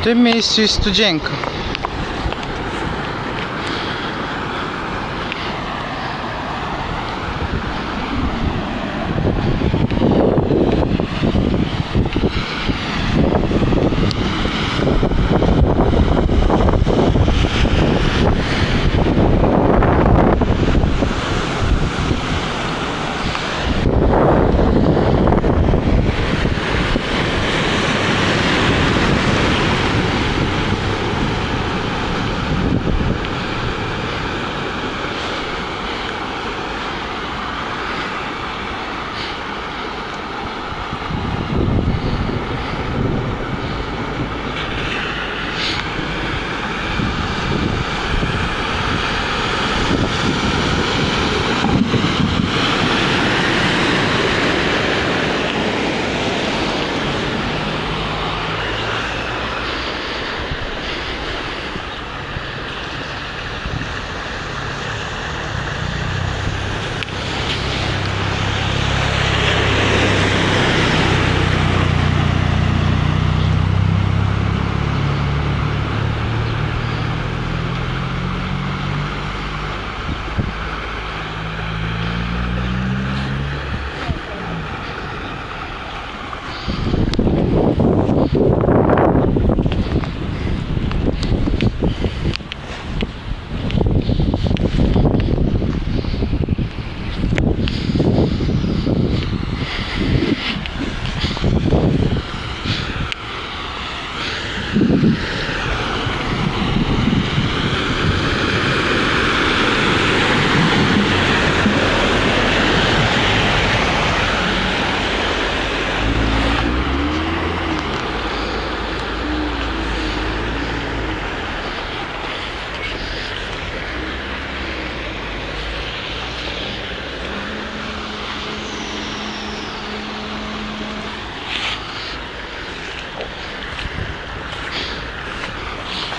W tym miejscu jest studzienka.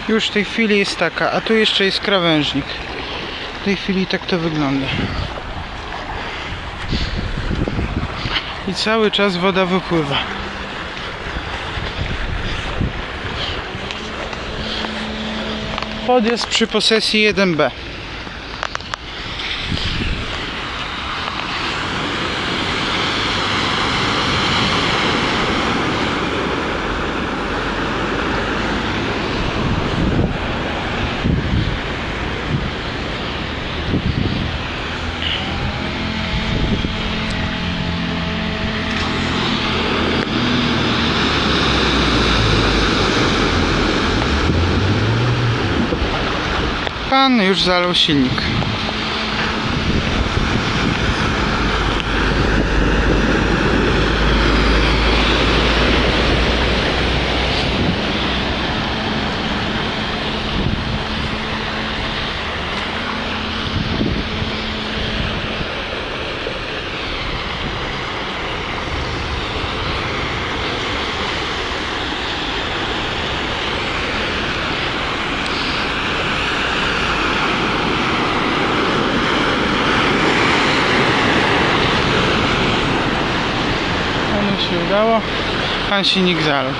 Już w tej chwili jest taka, a tu jeszcze jest krawężnik. W tej chwili tak to wygląda. I cały czas woda wypływa. Podjazd przy posesji 1B. Już zalał silnik. Udało. Pan silnik zalał.